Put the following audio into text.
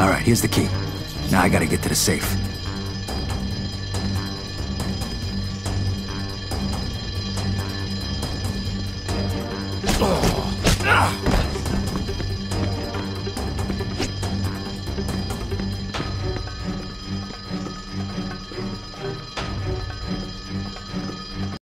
All right, here's the key. Now I gotta get to the safe. Oh.